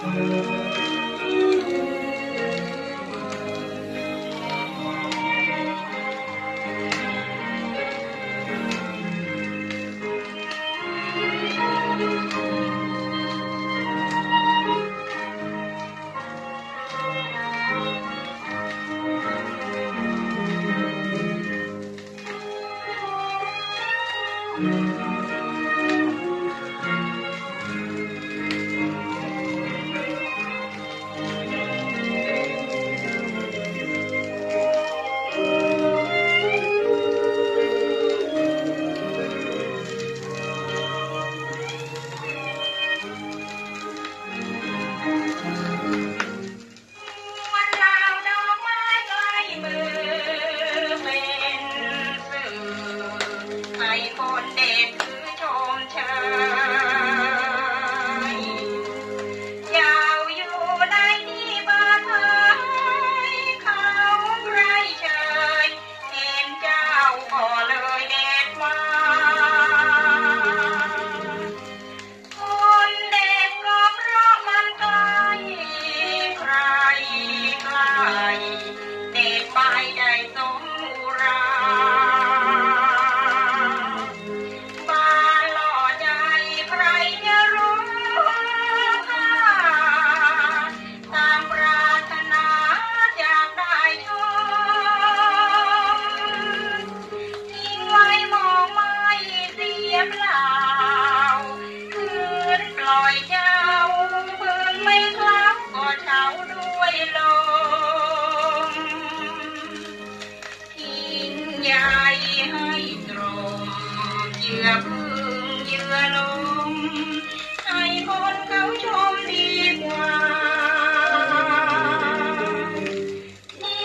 thank mm -hmm. you for ยายให้ตรงเยื่อพึ่งเยื่อลมให้คนเขาชมดีกว่า ดี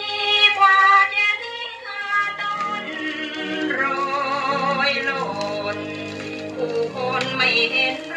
กว่าจะได้หาต้นโอยหล่นผู้คนไม่เห็น